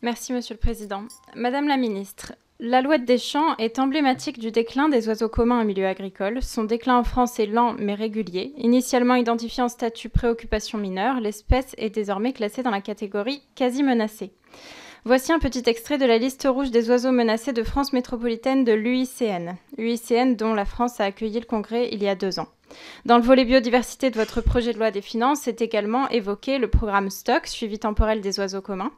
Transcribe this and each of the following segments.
Merci, Monsieur le Président. Madame la Ministre, L'alouette des champs est emblématique du déclin des oiseaux communs en milieu agricole. Son déclin en France est lent mais régulier. Initialement identifiée en statut préoccupation mineure, l'espèce est désormais classée dans la catégorie quasi menacée. Voici un petit extrait de la liste rouge des oiseaux menacés de France métropolitaine de l'UICN. UICN dont la France a accueilli le congrès il y a deux ans. Dans le volet biodiversité de votre projet de loi des finances est également évoqué le programme Stock, suivi temporel des oiseaux communs.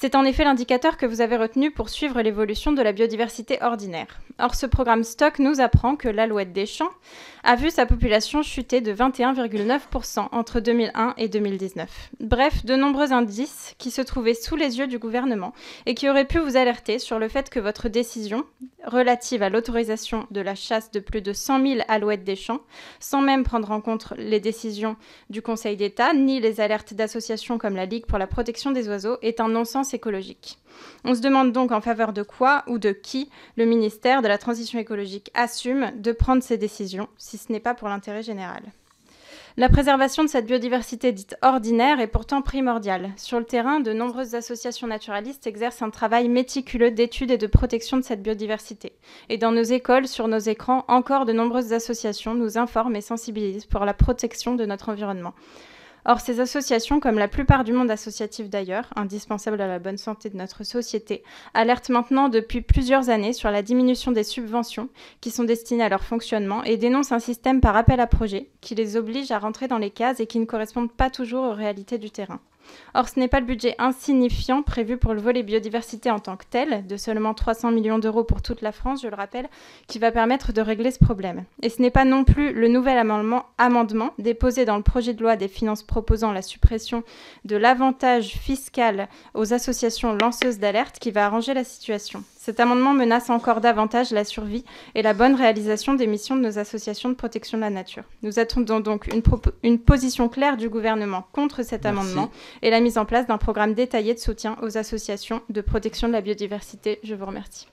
C'est en effet l'indicateur que vous avez retenu pour suivre l'évolution de la biodiversité ordinaire. Or, ce programme Stock nous apprend que l'alouette des champs a vu sa population chuter de 21,9% entre 2001 et 2019. Bref, de nombreux indices qui se trouvaient sous les yeux du gouvernement et qui auraient pu vous alerter sur le fait que votre décision relative à l'autorisation de la chasse de plus de 100 000 alouettes des champs, sans même prendre en compte les décisions du Conseil d'État ni les alertes d'associations comme la Ligue pour la protection des oiseaux, est un non-sens écologique. On se demande donc en faveur de quoi ou de qui le ministère de la Transition écologique assume de prendre ces décisions, si ce n'est pas pour l'intérêt général. La préservation de cette biodiversité dite ordinaire est pourtant primordiale. Sur le terrain, de nombreuses associations naturalistes exercent un travail méticuleux d'étude et de protection de cette biodiversité. Et dans nos écoles, sur nos écrans, encore de nombreuses associations nous informent et sensibilisent pour la protection de notre environnement. Or, ces associations, comme la plupart du monde associatif d'ailleurs, indispensables à la bonne santé de notre société, alertent maintenant depuis plusieurs années sur la diminution des subventions qui sont destinées à leur fonctionnement et dénoncent un système par appel à projet qui les oblige à rentrer dans les cases et qui ne correspondent pas toujours aux réalités du terrain. Or, ce n'est pas le budget insignifiant prévu pour le volet biodiversité en tant que tel, de seulement 300 millions d'euros pour toute la France, je le rappelle, qui va permettre de régler ce problème. Et ce n'est pas non plus le nouvel amendement, amendement déposé dans le projet de loi des finances proposant la suppression de l'avantage fiscal aux associations lanceuses d'alerte qui va arranger la situation. Cet amendement menace encore davantage la survie et la bonne réalisation des missions de nos associations de protection de la nature. Nous attendons donc une, une position claire du gouvernement contre cet amendement et la mise en place d'un programme détaillé de soutien aux associations de protection de la biodiversité. Je vous remercie.